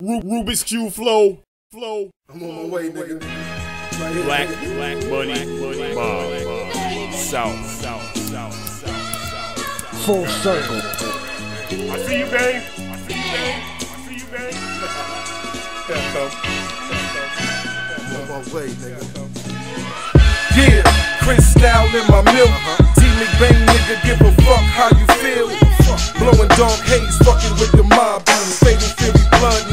Ru- Rubik's Cube flow, flow. I'm on my way, nigga. Right here, Black, black money, money, mob, south, south, south, south, Full circle. I see you, babe. I see you, babe. I see you, babe. Yeah, come. I'm on my way, nigga. Yeah, Cristal in my milk. T McBane, nigga, give a fuck how you feel. Blowing dog haze, fucking with the mob. Fatal Fury blood,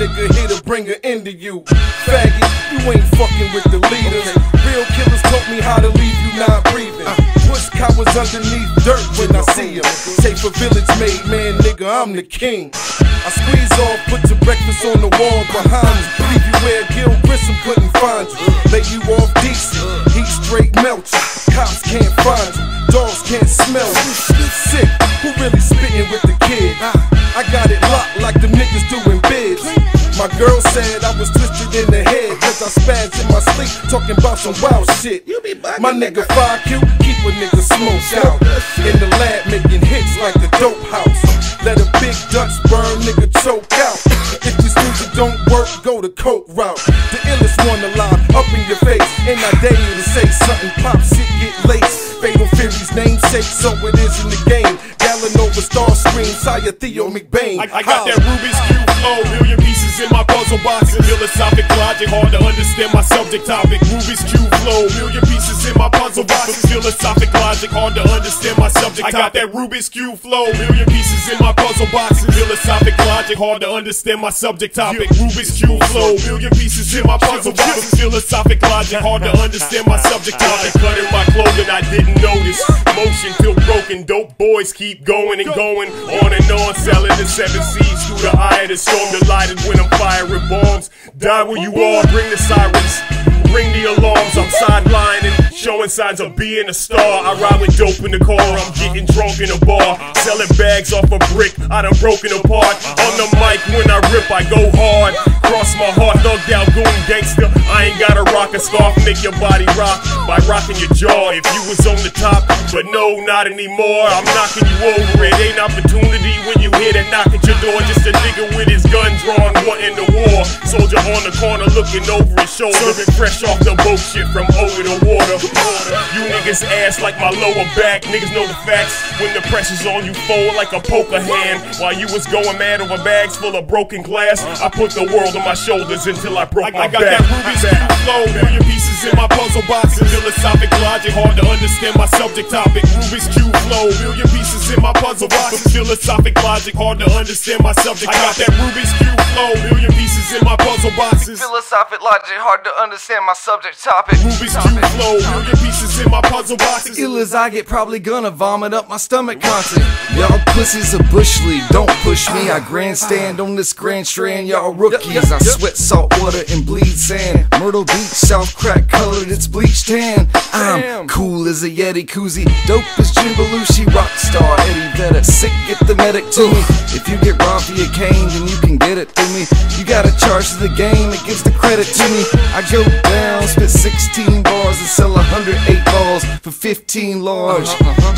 nigga, here to bring an end to you. Faggot, you ain't fucking with the leaders. Real killers taught me how to leave you not breathing. Push cowards underneath dirt when I see them. Say for village made, man, nigga, I'm the king. I squeeze off, put the breakfast on the wall behind you. Leave you where Gil Grissom couldn't find you. Lay you off decent, heat straight melt you. Cops can't find you, dogs can't smell you. Sick, who really spitting with the kid? I got it locked like the niggas doing bids. My girl said I was twisted in the head Cause I spazzed in my sleep talking about some wild shit. You be My nigga. 5Q, keep a nigga smoked out. In the lab making hits like the dope house. Let a big Dutch burn, nigga choke out. If this music don't work, go the coke route. The illest one alive, up in your face And I dare you to say something, pop shit get laced Fatal Fury's namesake, so it is in the game. Gallon over star screen, Sire Theo McBane. I, I got that Rubik's Cube flow, million pieces boxes. Philosophic logic, hard to understand my subject topic. Rubik's Cube flow, million pieces in my puzzle boxes. Philosophic logic, hard to understand my subject topic. I got that Rubik's Cube flow, million pieces in my puzzle boxes. Philosophic logic, hard to understand my subject topic. Rubik's Cube flow, million pieces in my puzzle boxes. Philosophic logic, hard to understand my subject topic. Cutting my clothing, I didn't notice. Motion till broken, dope boys keep going and going on and on, selling the seven seas through the eye of the storm. Delighted when I'm firing bombs. Die where you are, bring the sirens. Ring the alarms, I'm sidelining, showing signs of being a star. I ride with dope in the car, I'm getting drunk in a bar. Selling bags off a brick, I done broken apart. On the mic, when I rip, I go hard. Cross my heart, thugged out, goon gangster. I ain't gotta rock a scarf, make your body rock by rocking your jaw. If you was on the top, but no, not anymore. I'm knocking you over. It ain't opportunity when you hear that knock at your door. Just a nigga with his gun drawn, wanting the war. Soldier on the corner looking over his shoulder. Serving fresh off the boat shit from over the water. You niggas ass like my lower back. Niggas know the facts. When the pressure's on you, fold like a poker hand. While you was going mad over bags full of broken glass, I put the world on my shoulders until I broke my I got back. that Rubik's Cube flow, million pieces in my puzzle boxes. Philosophic logic, hard to understand my subject topic. Rubik's Cube flow, million pieces in my puzzle boxes. Philosophic logic, hard to understand my subject. I got that Rubik's Cube flow, million pieces in my puzzle boxes. Philosophic logic, hard to understand my subject topic. Rubik's Cube flow, million pieces in my puzzle boxes. Ill as I get, probably gonna vomit up my stomach content. Y'all pussies are bush league, don't push me. I grandstand on this grand strand, y'all rookies. I sweat salt water and bleed sand. Myrtle Beach, South crack colored, it's bleached tan. I'm cool as a Yeti koozie, dope as Jim Belushi, rock star Eddie Vedder. Sick, get the medic to me. If you get robbed for your cane, then you can get it through me. You gotta charge to the game, it gives the credit to me. I go down, spit 16 bars and sell 108 balls for 15 large.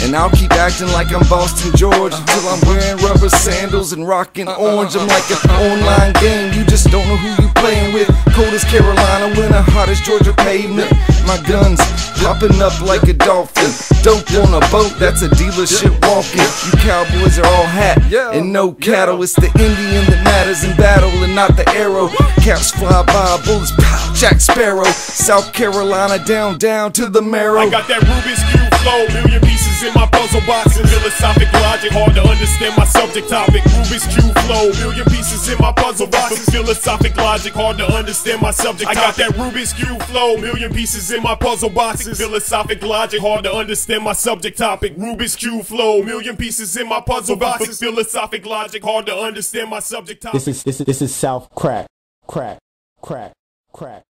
And I'll keep acting like I'm Boston George until I'm wearing rubber sandals and rocking orange. I'm like an online game, you just don't know who you playing with. Cold as Carolina, winter, hot as Georgia pavement. My guns popping up like a dolphin. Dope on a boat, that's a dealership walking. You cowboys are all hat and no cattle. It's the Indian that matters in battle and not the arrow. Caps fly by, bullets pow, Jack Sparrow. South Carolina down, down to the marrow. I got that Rubik's Cube flow, million pieces in my puzzle boxes. Philosophic logic, hard to understand my subject topic. Rubik's Cube flow, million pieces in my puzzle boxes. Philosophic logic, hard to understand my subject. I got that Rubik's Cube flow, million pieces in my puzzle boxes. Philosophic logic, hard to understand my subject topic. Rubik's Cube flow, million pieces in my puzzle boxes. Philosophic logic, hard to understand my subject topic. This is this is this is South crack, crack, crack, crack.